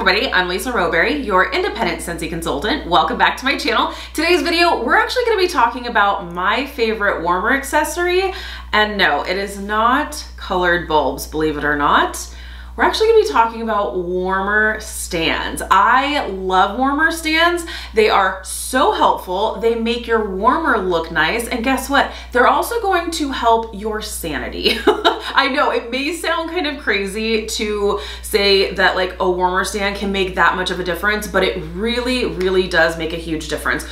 everybody, I'm Lisa Rowberry, your independent Scentsy consultant. Welcome back to my channel. Today's video, we're actually gonna be talking about my favorite warmer accessory. And no, it is not colored bulbs, believe it or not we're actually gonna be talking about warmer stands. I love warmer stands. They are so helpful. They make your warmer look nice. And guess what? They're also going to help your sanity. I know it may sound kind of crazy to say that like a warmer stand can make that much of a difference, but it really, really does make a huge difference.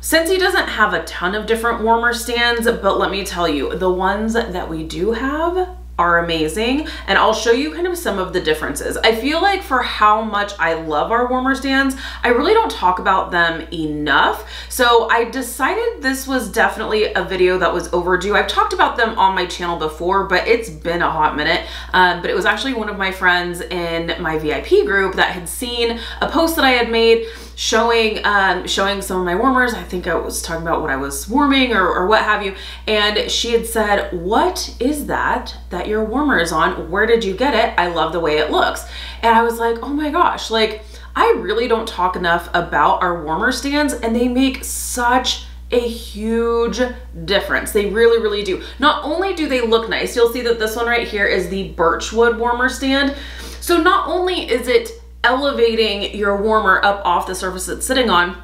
Scentsy doesn't have a ton of different warmer stands, but let me tell you, the ones that we do have, are amazing and I'll show you kind of some of the differences. I feel like for how much I love our warmer stands, I really don't talk about them enough. So I decided this was definitely a video that was overdue. I've talked about them on my channel before, but it's been a hot minute. Um, but it was actually one of my friends in my VIP group that had seen a post that I had made showing um, showing some of my warmers. I think I was talking about what I was warming or, or what have you. And she had said, what is that that your warmer is on? Where did you get it? I love the way it looks. And I was like, oh my gosh, like I really don't talk enough about our warmer stands and they make such a huge difference. They really, really do. Not only do they look nice, you'll see that this one right here is the Birchwood warmer stand. So not only is it elevating your warmer up off the surface it's sitting on,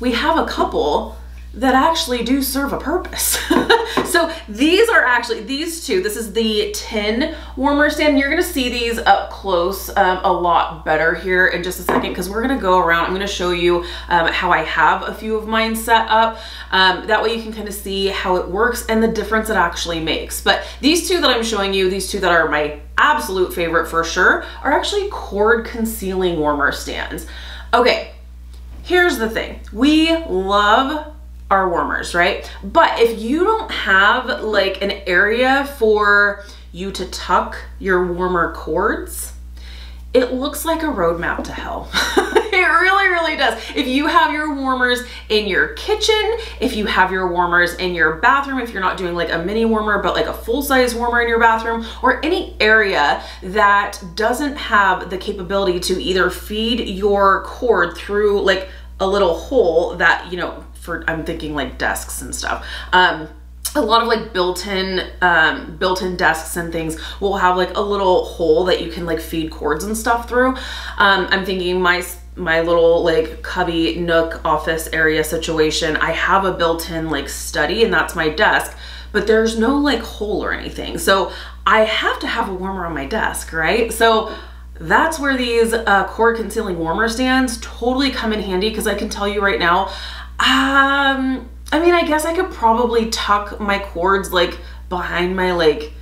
we have a couple that actually do serve a purpose. so these are actually, these two, this is the tin warmer stand. You're gonna see these up close um, a lot better here in just a second because we're gonna go around, I'm gonna show you um, how I have a few of mine set up. Um, that way you can kind of see how it works and the difference it actually makes. But these two that I'm showing you, these two that are my absolute favorite for sure, are actually cord concealing warmer stands. Okay, here's the thing. We love our warmers, right? But if you don't have like an area for you to tuck your warmer cords, it looks like a roadmap to hell. it really, really does. If you have your warmers in your kitchen, if you have your warmers in your bathroom, if you're not doing like a mini warmer, but like a full size warmer in your bathroom, or any area that doesn't have the capability to either feed your cord through like a little hole that, you know, for, I'm thinking like desks and stuff. Um, a lot of like built-in um, built-in desks and things will have like a little hole that you can like feed cords and stuff through. Um, I'm thinking my my little like cubby nook office area situation, I have a built-in like study and that's my desk, but there's no like hole or anything. So I have to have a warmer on my desk, right? So that's where these uh, cord concealing warmer stands totally come in handy because I can tell you right now, um, I mean, I guess I could probably tuck my cords like behind my like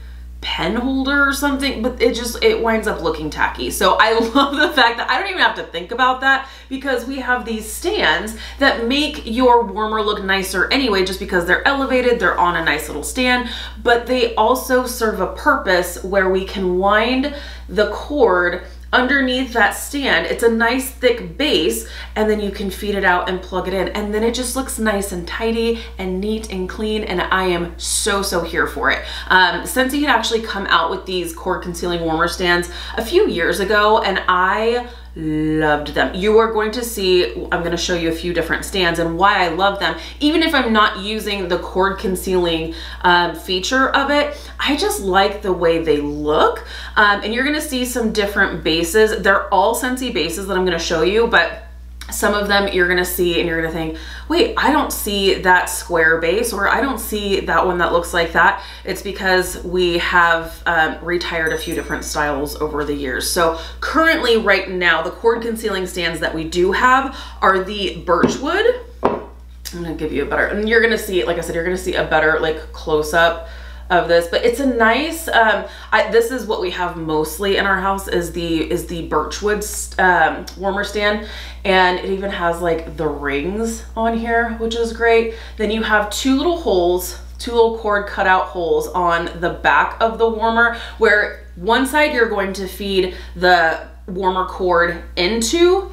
pen holder or something, but it just, it winds up looking tacky. So I love the fact that I don't even have to think about that because we have these stands that make your warmer look nicer anyway, just because they're elevated, they're on a nice little stand, but they also serve a purpose where we can wind the cord underneath that stand. It's a nice thick base and then you can feed it out and plug it in and then it just looks nice and tidy and neat and clean and I am so, so here for it. Um, Scentsy had actually come out with these cord concealing warmer stands a few years ago and I loved them. You are going to see, I'm going to show you a few different stands and why I love them. Even if I'm not using the cord concealing um, feature of it, I just like the way they look. Um, and you're going to see some different bases. They're all Scentsy bases that I'm going to show you, but some of them you're gonna see and you're gonna think, wait, I don't see that square base or I don't see that one that looks like that. It's because we have um, retired a few different styles over the years. So currently right now, the cord concealing stands that we do have are the Birchwood. I'm gonna give you a better, and you're gonna see, like I said, you're gonna see a better like close up of this, but it's a nice, um, I, this is what we have mostly in our house is the, is the Birchwood um, warmer stand. And it even has like the rings on here, which is great. Then you have two little holes, two little cord cutout holes on the back of the warmer where one side you're going to feed the warmer cord into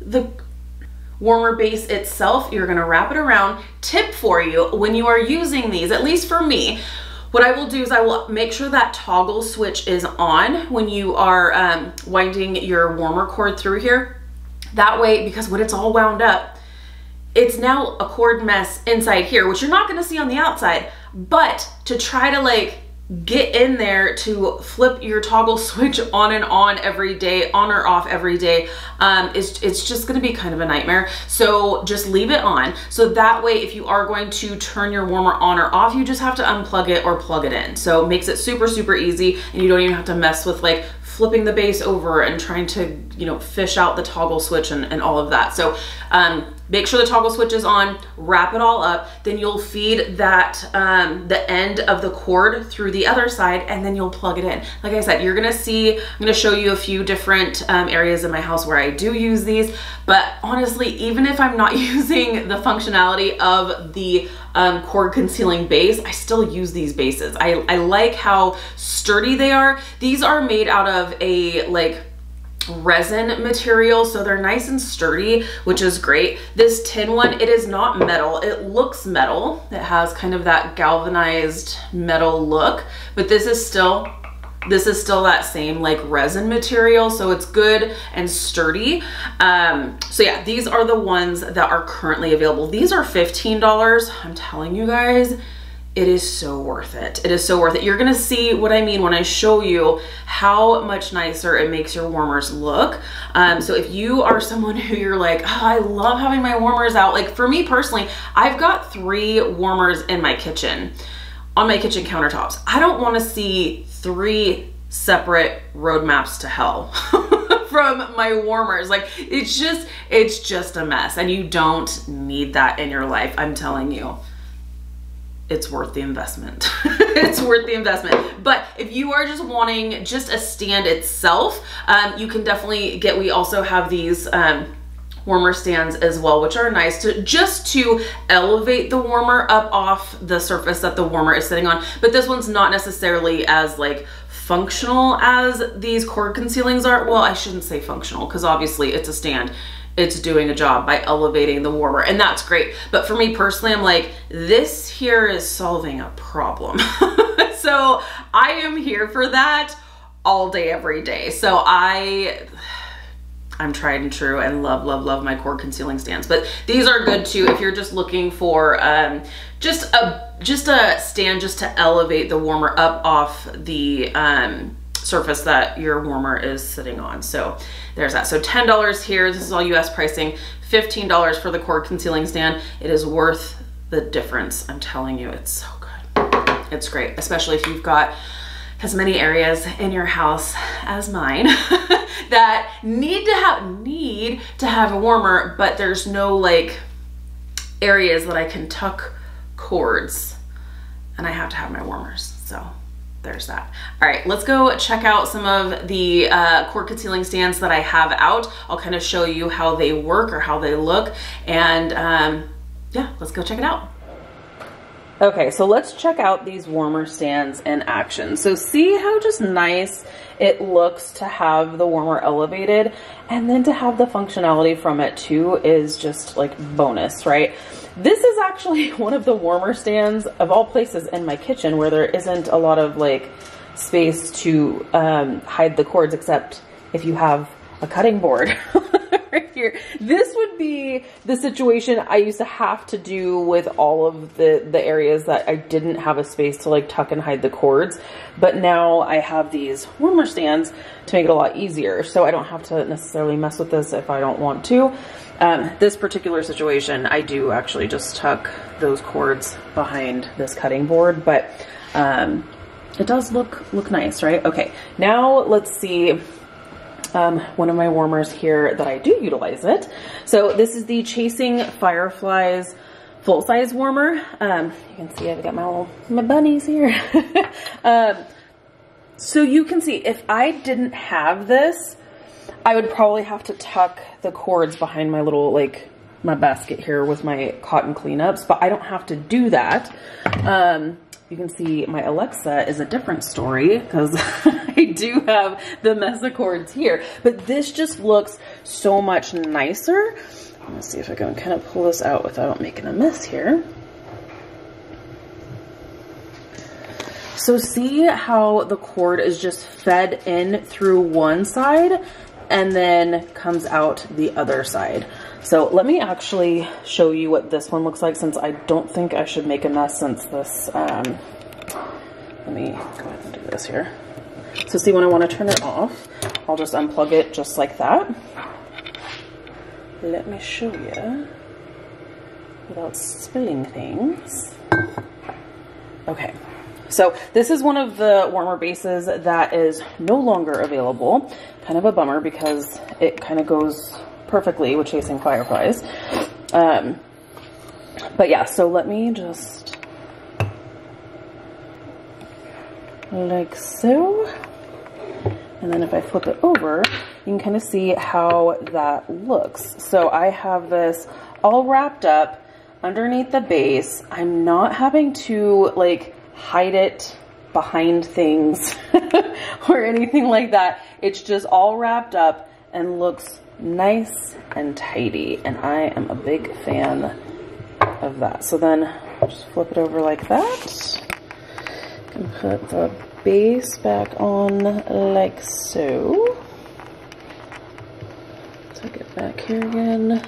the warmer base itself. You're gonna wrap it around. Tip for you, when you are using these, at least for me, What I will do is I will make sure that toggle switch is on when you are um, winding your warmer cord through here. That way, because when it's all wound up, it's now a cord mess inside here, which you're not gonna see on the outside, but to try to like get in there to flip your toggle switch on and on every day, on or off every day, um, it's, it's just gonna be kind of a nightmare. So just leave it on. So that way, if you are going to turn your warmer on or off, you just have to unplug it or plug it in. So it makes it super, super easy and you don't even have to mess with like flipping the base over and trying to, you know, fish out the toggle switch and, and all of that. So um, make sure the toggle switch is on, wrap it all up, then you'll feed that, um, the end of the cord through the other side and then you'll plug it in. Like I said, you're gonna see, I'm gonna show you a few different um, areas in my house where I do use these, but honestly, even if I'm not using the functionality of the um, cord concealing base, I still use these bases. I, I like how sturdy they are. These are made out of a like resin material so they're nice and sturdy which is great. This tin one it is not metal. It looks metal. It has kind of that galvanized metal look but this is still this is still that same like resin material so it's good and sturdy. Um so yeah these are the ones that are currently available. These are $15 i'm telling you guys it is so worth it. It is so worth it. You're gonna see what I mean when I show you how much nicer it makes your warmers look. Um, so if you are someone who you're like, oh, I love having my warmers out. Like for me personally, I've got three warmers in my kitchen, on my kitchen countertops. I don't wanna see three separate roadmaps to hell. from my warmers. Like it's just, it's just a mess and you don't need that in your life. I'm telling you it's worth the investment. it's worth the investment. But if you are just wanting just a stand itself, um, you can definitely get, we also have these um, warmer stands as well, which are nice to just to elevate the warmer up off the surface that the warmer is sitting on. But this one's not necessarily as like functional as these cord concealings are. Well, I shouldn't say functional because obviously it's a stand it's doing a job by elevating the warmer and that's great. But for me personally, I'm like, this here is solving a problem. so I am here for that all day, every day. So I, I'm tried and true and love, love, love my cord concealing stands. But these are good too if you're just looking for um, just a just a stand just to elevate the warmer up off the um, surface that your warmer is sitting on. So there's that. So $10 here, this is all US pricing, $15 for the cord concealing stand. It is worth the difference. I'm telling you, it's so good. It's great, especially if you've got as many areas in your house as mine that need to have need to have a warmer, but there's no like areas that I can tuck cords and I have to have my warmers. So there's that. All right, let's go check out some of the uh, cord concealing stands that I have out. I'll kind of show you how they work or how they look. And um, yeah, let's go check it out. Okay, so let's check out these warmer stands in action. So see how just nice it looks to have the warmer elevated and then to have the functionality from it too is just like bonus, right? This is actually one of the warmer stands of all places in my kitchen where there isn't a lot of like space to um, hide the cords except if you have a cutting board right here. This would be the situation I used to have to do with all of the, the areas that I didn't have a space to like tuck and hide the cords. But now I have these warmer stands to make it a lot easier. So I don't have to necessarily mess with this if I don't want to. Um, this particular situation, I do actually just tuck those cords behind this cutting board, but um, it does look look nice, right? Okay, now let's see um, one of my warmers here that I do utilize it. So this is the Chasing Fireflies full size warmer. Um, you can see I've got my little my bunnies here. um, so you can see if I didn't have this, I would probably have to tuck the cords behind my little, like, my basket here with my cotton cleanups, but I don't have to do that. Um, you can see my Alexa is a different story because I do have the mesa cords here, but this just looks so much nicer. Let's see if I can kind of pull this out without making a mess here. So see how the cord is just fed in through one side and then comes out the other side. So let me actually show you what this one looks like since I don't think I should make a mess since this, um, let me go ahead and do this here. So see when I want to turn it off, I'll just unplug it just like that. Let me show you without spilling things. Okay, so this is one of the warmer bases that is no longer available. Kind of a bummer because it kind of goes perfectly with chasing fireflies. Um, but yeah, so let me just like so. And then if I flip it over, you can kind of see how that looks. So I have this all wrapped up underneath the base. I'm not having to like hide it behind things or anything like that. It's just all wrapped up and looks nice and tidy. And I am a big fan of that. So then just flip it over like that. And put the base back on like so. Take it back here again.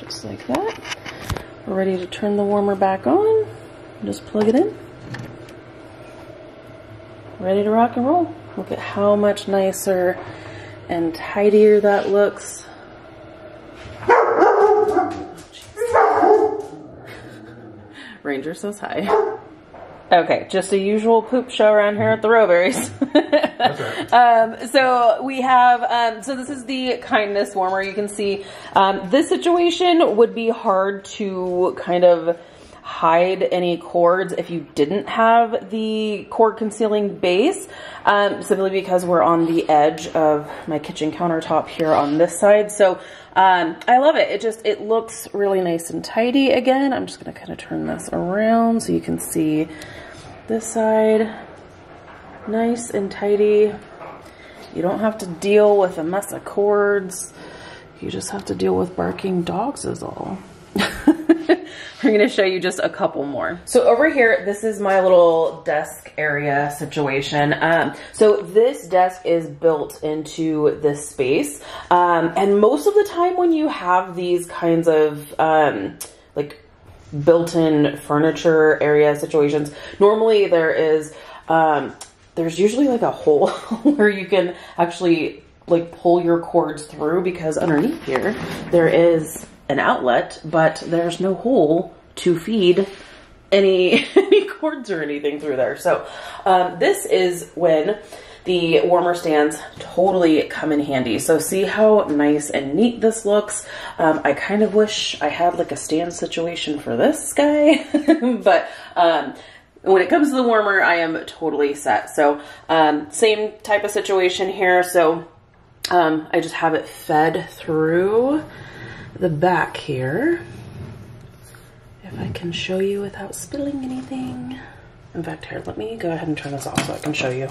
Just like that. We're ready to turn the warmer back on. Just plug it in. Ready to rock and roll. Look at how much nicer and tidier that looks. Ranger says hi. Okay, just a usual poop show around here at the Rowberries. Um, so we have, um, so this is the kindness warmer. You can see um, this situation would be hard to kind of hide any cords if you didn't have the cord concealing base, um, simply because we're on the edge of my kitchen countertop here on this side. So um, I love it. It just, it looks really nice and tidy again. I'm just to kind of turn this around so you can see this side. Nice and tidy. You don't have to deal with a mess of cords. You just have to deal with barking dogs is all. I'm going to show you just a couple more. So over here, this is my little desk area situation. Um, so this desk is built into this space. Um, and most of the time when you have these kinds of um, like built-in furniture area situations, normally there is, um, there's usually like a hole where you can actually like pull your cords through because underneath here, there is an outlet, but there's no hole to feed any, any cords or anything through there. So um, this is when the warmer stands totally come in handy. So see how nice and neat this looks. Um, I kind of wish I had like a stand situation for this guy, but um, when it comes to the warmer, I am totally set. So um, same type of situation here. So um, I just have it fed through the back here. If I can show you without spilling anything. In fact, here, let me go ahead and turn this off so I can show you.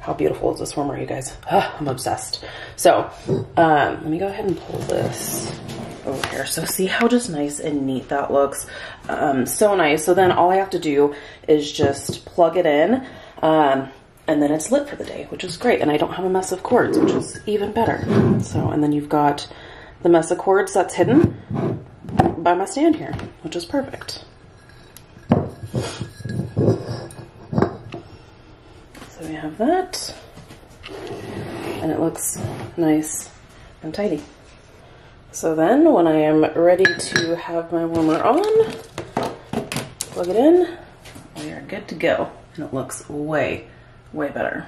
How beautiful is this warmer, you guys? Oh, I'm obsessed. So, um, let me go ahead and pull this over here. So see how just nice and neat that looks. Um, so nice. So then all I have to do is just plug it in. Um, and then it's lit for the day, which is great. And I don't have a mess of cords, which is even better. So, and then you've got the mess of cords that's hidden by my stand here, which is perfect. So we have that, and it looks nice and tidy. So then when I am ready to have my warmer on, plug it in, we are good to go. And it looks way, way better.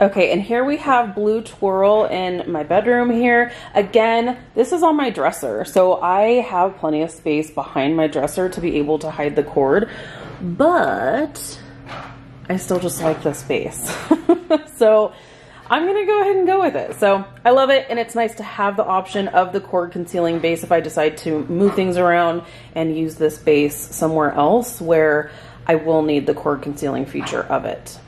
Okay, and here we have blue twirl in my bedroom here. Again, this is on my dresser, so I have plenty of space behind my dresser to be able to hide the cord, but I still just like this space. so I'm gonna go ahead and go with it. So I love it, and it's nice to have the option of the cord concealing base if I decide to move things around and use this base somewhere else where I will need the cord concealing feature of it.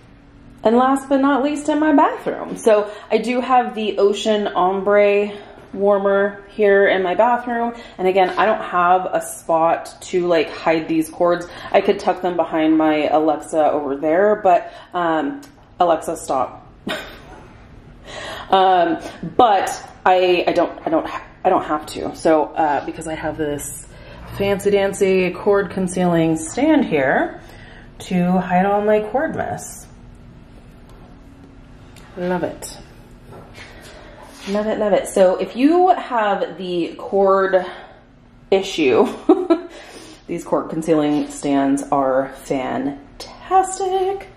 And last but not least in my bathroom. So I do have the Ocean Ombre warmer here in my bathroom. And again, I don't have a spot to like hide these cords. I could tuck them behind my Alexa over there, but um, Alexa, stop. Um, but I, I don't, I don't, I don't have to. So, uh, because I have this fancy dancy cord concealing stand here to hide all my cord mess. Love it. Love it, love it. So if you have the cord issue, these cord concealing stands are fantastic.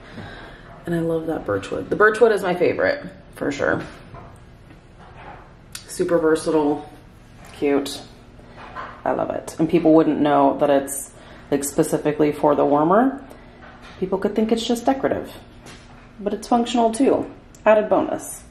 And I love that birchwood. The birchwood is my favorite, for sure. Super versatile, cute. I love it. And people wouldn't know that it's like specifically for the warmer. People could think it's just decorative, but it's functional too. Added bonus.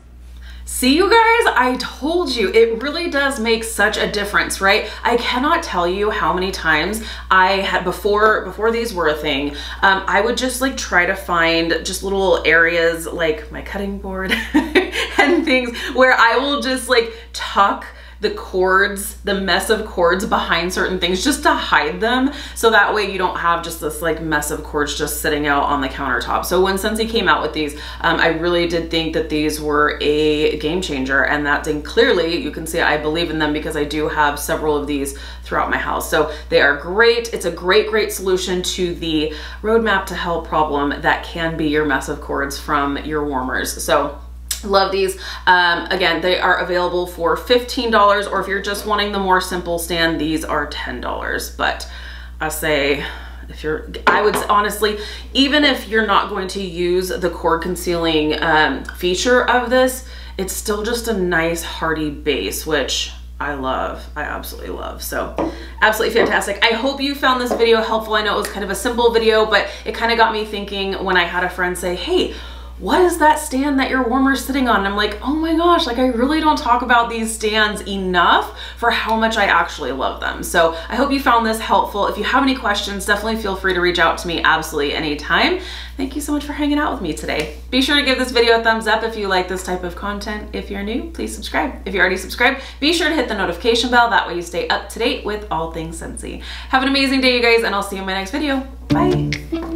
See you guys, I told you, it really does make such a difference, right? I cannot tell you how many times I had, before before these were a thing, um, I would just like try to find just little areas like my cutting board and things where I will just like tuck the cords, the mess of cords behind certain things just to hide them. So that way you don't have just this like mess of cords just sitting out on the countertop. So when Scentsy came out with these, um, I really did think that these were a game changer and that thing clearly you can see I believe in them because I do have several of these throughout my house. So they are great. It's a great, great solution to the roadmap to hell problem that can be your mess of cords from your warmers. So Love these. Um, again, they are available for $15 or if you're just wanting the more simple stand, these are $10. But I say if you're, I would honestly, even if you're not going to use the cord concealing um, feature of this, it's still just a nice hearty base, which I love. I absolutely love. So absolutely fantastic. I hope you found this video helpful. I know it was kind of a simple video, but it kind of got me thinking when I had a friend say, hey, what is that stand that your warmer's sitting on? And I'm like, oh my gosh, like I really don't talk about these stands enough for how much I actually love them. So I hope you found this helpful. If you have any questions, definitely feel free to reach out to me absolutely anytime. Thank you so much for hanging out with me today. Be sure to give this video a thumbs up if you like this type of content. If you're new, please subscribe. If you're already subscribed, be sure to hit the notification bell. That way you stay up to date with all things Scentsy. Have an amazing day, you guys, and I'll see you in my next video. Bye.